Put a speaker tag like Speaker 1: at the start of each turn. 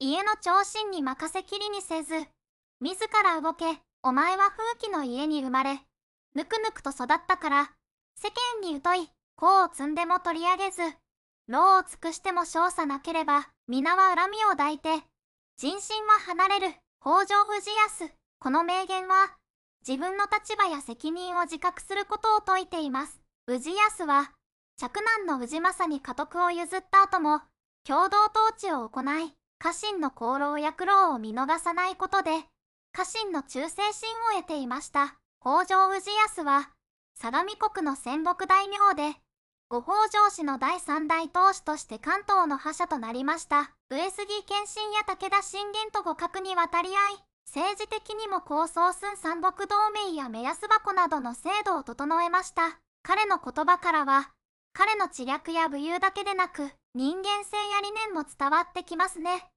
Speaker 1: 家の長身に任せきりにせず、自ら動け、お前は風紀の家に生まれ、ぬくぬくと育ったから、世間に疎い、功を積んでも取り上げず、労を尽くしても少佐なければ、皆は恨みを抱いて、人心は離れる、北条氏康。この名言は、自分の立場や責任を自覚することを説いています。氏康は、嫡男の氏政に家督を譲った後も、共同統治を行い、家臣の功労や苦労を見逃さないことで、家臣の忠誠心を得ていました。北条氏康は、相模国の戦国大名で、五北条氏の第三代当主として関東の覇者となりました。上杉謙信や武田信玄と互角に渡り合い、政治的にも構想寸三国同盟や目安箱などの制度を整えました。彼の言葉からは、彼の知略や武勇だけでなく、人間性や理念も伝わってきますね。